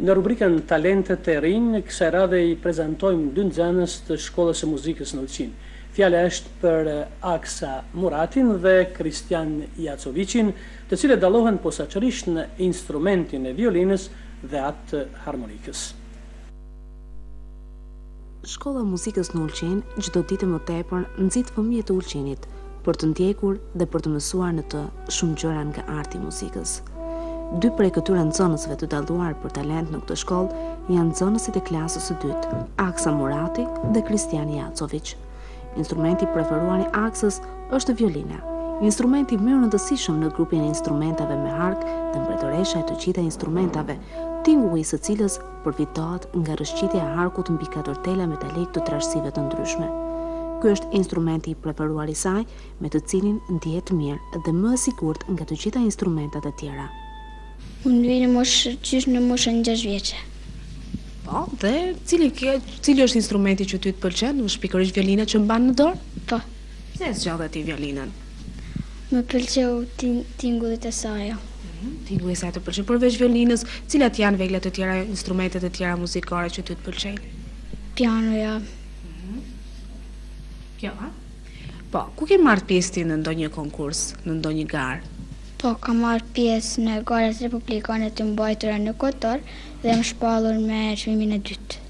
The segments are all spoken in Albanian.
Në rubrikën Talentet e rinj, kësaj radhe i prezantojmë dy nxënës të Shkollës së Muzikës në Ulqin. Fjala është për Aksa Muratin dhe Kristian Jacoviqin, të cilët dallohen posaçërisht në instrumentin e violinës dhe atë harmonikës. Shkolla e Muzikës në Ulqin çdo ditë e më tepër nxit fëmijët e Ulqinit për të ndjekur dhe për të mësuar në të shumë gjëra nga arti i muzikës. Dy prej këtyre nxënësve të dalluar për talent në këtë shkollë janë nxënësit e klasës së dytë, Aksa Murati dhe Kristian Jacoviq. Instrumenti i preferuar i Aksës është violina, instrumenti më i rëndësishëm në grupin e instrumentave me hark dhe mbretëresha e të gjitha instrumentave, tingulli i së cilës Përfitohet nga rrëshqitja e harkut mbi katër tela metalikë të trashësive të ndryshme. Ky është instrumenti i preferuar i saj, me të cilin ndihet mirë dhe më sigurt nga të gjitha instrumentat e tjera. Unë vij në moshë qysh në moshën 6 vjeçe. Po, dhe cili ke, cili është instrumenti që ty të pëlqen, pikërisht violina që mban në dorë? Po. Pse e zgjodhe ti violinën? Më pëlqeu tingulli i saj. Tingulli i saj të pëlqeu. Përveç violinës, cilat janë vegla të tjera, instrumente të tjera muzikore që ty të pëlqejnë? Pianoja. Kjo, a? Po, ku ke marrë pjesë ti në ndonjë konkurs, në ndonjë garë? Po, kam marrë pjesë në garat republikane të mbajtura në Kotor dhe jam shpallur me çmimin e dytë.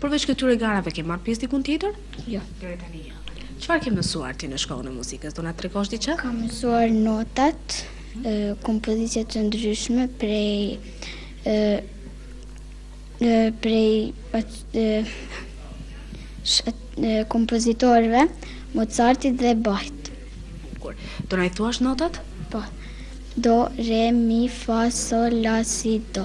Përveç këtyre garave ke marrë pjesë dikun tjetër? Jo. Deri tani jo. Çfarë ke mësuar ti në shkollën e muzikës? Do na tregosh diçka? Kam mësuar notat, kompozitje të ndryshme prej prej kompozitorëve Mozartit dhe Bachit. Bukur. Do na i thuash notat? Po. Do, re, mi, fa, sol, la, si, do.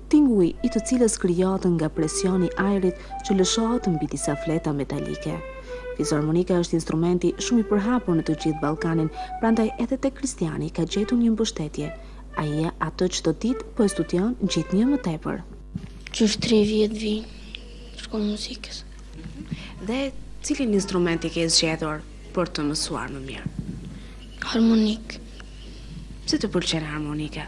tingulli i të cilës krijohet nga presioni i ajrit që lëshohet mbi disa fleta metalike. Fizarmonika është instrumenti shumë i përhapur në të gjithë Ballkanin, prandaj edhe tek Kristiani ka gjetur një mbështetje. Ai atë çdo ditë po e studion gjithnjë më tepër. Qysh 3 vjet vij në shkollën e muzikës. Dhe cilin instrument i ke zgjedhur për të mësuar më mirë? Harmonikë. Pse të pëlqen harmonika?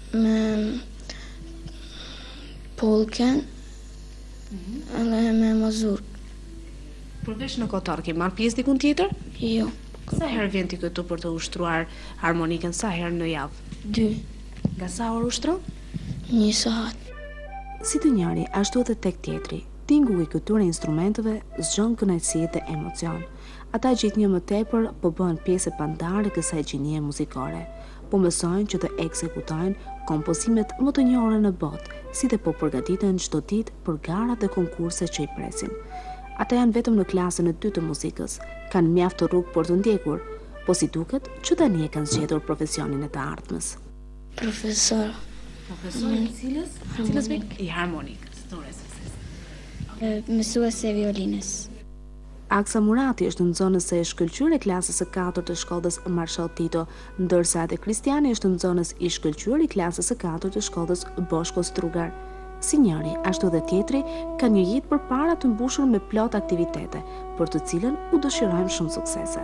Me polkën mhm. dhe me mazurkë. Përveç në Kotor, ke marrë pjesë dikun tjetër? Jo. Sa herë vjen ti këtu për të ushtruar harmonikën sa herë në javë? Dy. Nga sa orë ushtron? Një sahat. Si te njëri, ashtu edhe tek tjetri, tingulli i këtyre instrumenteve zgjon kënaqësi dhe emocion. Ata gjithnjë më tepër po bëhen pjesë e pandarë e kësaj gjinie muzikore. po mësojnë që të ekzekutojnë kompozimet më të njohura në botë, si dhe po përgatiten çdo ditë për garat dhe konkurset që i presin. Ata janë vetëm në klasën e dytë të muzikës, kanë mjaft rrugë për të ndjekur, po si duket që tani e kanë zgjedhur profesionin e të ardhmes. Profesor. Profesor i cilës? Cilës? I harmonikës, dore së sesë. Mësues e violinës. Aksa Murati është nxënëse e shkëlqyer e klasës së katërt të shkollës Marshall Tito, ndërsa edhe Kristiani është nxënës i shkëlqyer i klasës së katërt të shkollës Boshko Strugar. Si njëri, ashtu dhe tjetri kanë një jetë përpara të mbushur me plot aktivitete, për të cilën u dëshirojmë shumë suksese.